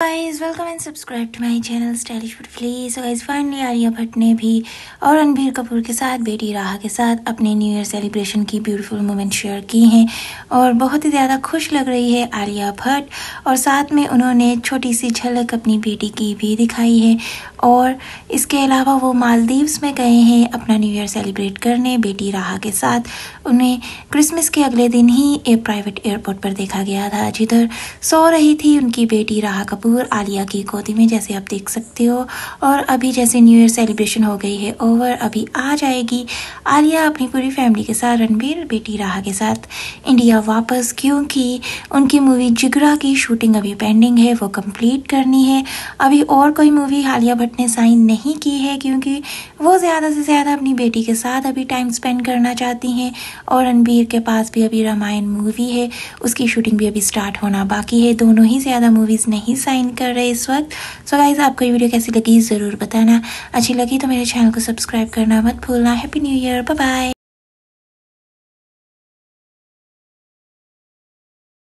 guys, welcome and subscribe to my channel, stylish beautifully so guys, finally Alia Bhatt ने भी और रणबीर कपूर के साथ बेटी राहा के साथ अपने न्यू ईयर सेलिब्रेशन की ब्यूटीफुल मोमेंट शेयर की हैं। और बहुत ही ज़्यादा खुश लग रही है आलिया भट्ट और साथ में उन्होंने छोटी सी झलक अपनी बेटी की भी दिखाई है। और इसके अलावा वो मालदीव्स में गए हैं अपना न्यू ईयर सेलिब्रेट करने बेटी राहा के साथ। उन्हें क्रिसमस के अगले दिन ही एक प्राइवेट एयरपोर्ट पर देखा गया था, जिधर सो रही थी उनकी बेटी राहा कपूर। कपूर आलिया की गोदी में, जैसे आप देख सकते हो। और अभी जैसे न्यू ईयर सेलिब्रेशन हो गई है ओवर अभी आ जाएगी। आलिया अपनी पूरी फैमिली के साथ, रणबीर बेटी राहा के साथ इंडिया वापस, क्योंकि उनकी मूवी जिगरा की शूटिंग अभी पेंडिंग है, वो कंप्लीट करनी है। अभी और कोई मूवी आलिया भट्ट ने साइन नहीं की है, क्योंकि वो ज़्यादा से ज़्यादा अपनी बेटी के साथ अभी टाइम स्पेंड करना चाहती हैं। और रणबीर के पास भी अभी रामायण मूवी है, उसकी शूटिंग भी अभी स्टार्ट होना बाकी है। दोनों ही ज़्यादा मूवीज़ नहीं साइन साइन कर रहे इस वक्त। सो गाइज़ आपको ये वीडियो कैसी लगी ज़रूर बताना। अच्छी लगी तो मेरे चैनल को सब्सक्राइब करना मत भूलना। Happy new year by